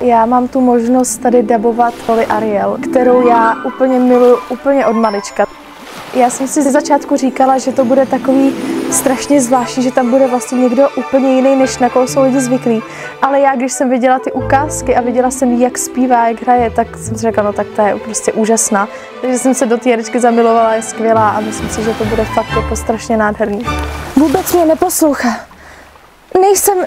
já mám tu možnost tady dabovat roli Ariel, kterou já úplně miluji úplně od malička. Já jsem si ze začátku říkala, že to bude takový strašně zvláštní, že tam bude vlastně někdo úplně jiný, než na koho jsou lidi zvyklí. Ale já, když jsem viděla ty ukázky a viděla jsem, jak zpívá, jak hraje, tak jsem si řekla, no tak to je prostě úžasná. Takže jsem se do té herečky zamilovala, je skvělá a myslím si, že to bude fakt jako strašně nádherný. Vůbec mě neposlouchá. Nejsem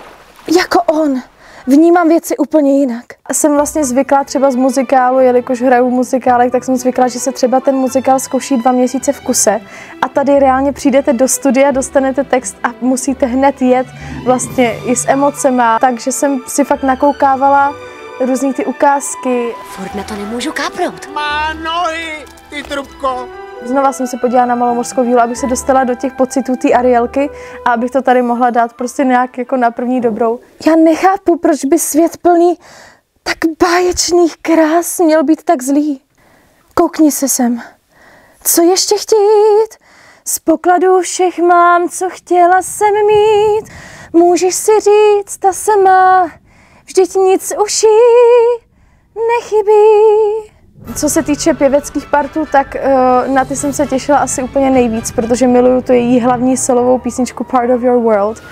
jako on vnímám věci úplně jinak. Jsem vlastně zvyklá třeba z muzikálu, jelikož hraju muzikálek, tak jsem zvyklá, že se třeba ten muzikál zkouší dva měsíce v kuse a tady reálně přijdete do studia, dostanete text a musíte hned jet vlastně i s emocema, takže jsem si fakt nakoukávala různý ty ukázky. Furt na to nemůžu kápnout. Má nohy, ty trubko. Znova jsem se podívala na malomorskou vílu, abych se dostala do těch pocitů té Arielky a abych to tady mohla dát prostě nějak jako na první dobrou. Já nechápu, proč by svět plný tak báječných krás měl být tak zlý. Koukni se sem. Co ještě chtít? Z pokladu všech mám, co chtěla jsem mít. Můžeš si říct, ta se má, vždyť nic uší nechybí. Co se týče pěveckých partů, tak uh, na ty jsem se těšila asi úplně nejvíc, protože miluju tu její hlavní solovou písničku Part of Your World,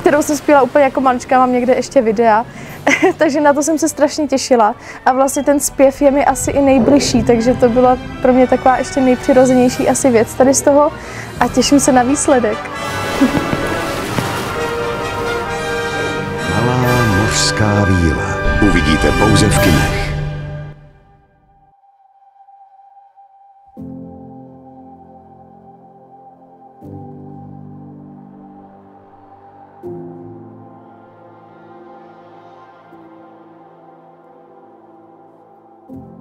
kterou jsem zpěla úplně jako malička, mám někde ještě videa, takže na to jsem se strašně těšila. A vlastně ten zpěv je mi asi i nejbližší, takže to byla pro mě taková ještě nejpřirozenější asi věc tady z toho a těším se na výsledek. Malá mořská víla. Uvidíte pouze v kinech. You